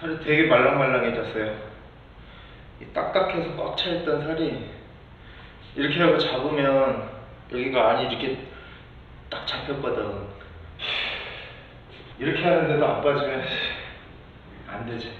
살이 되게 말랑말랑해졌어요. 이 딱딱해서 꽉 차있던 살이 이렇게 하고 잡으면 여기가 안이 이렇게 딱 잡혔거든. 이렇게 하는데도 안 빠지면 안 되지.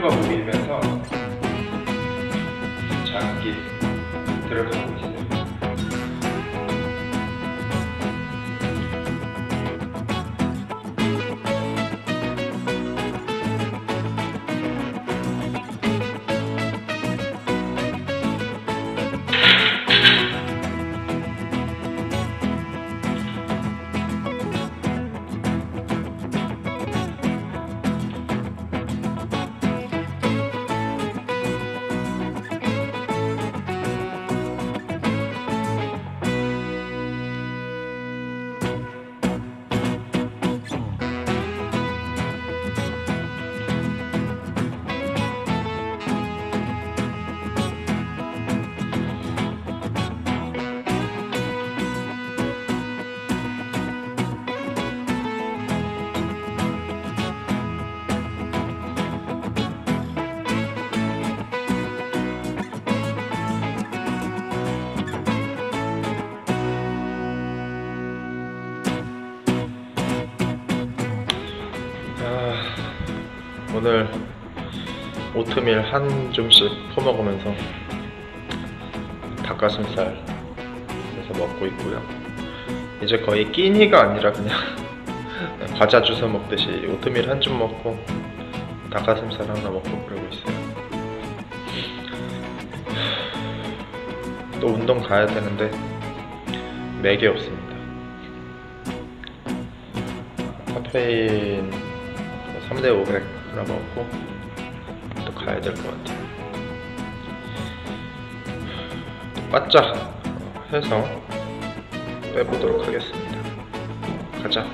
혈류가 모이면서 장기 들어가고. 아, 오늘 오트밀 한 줌씩 퍼먹으면서 닭가슴살 해서 먹고 있고요. 이제 거의 끼니가 아니라 그냥 과자 주워 먹듯이 오트밀 한 줌 먹고 닭가슴살 하나 먹고 그러고 있어요. 또 운동 가야 되는데 맥이 없습니다. 카페인 3대 500 먹고 또 가야 될 것 같아요. 또 바짝 해서 빼보도록 하겠습니다. 가자.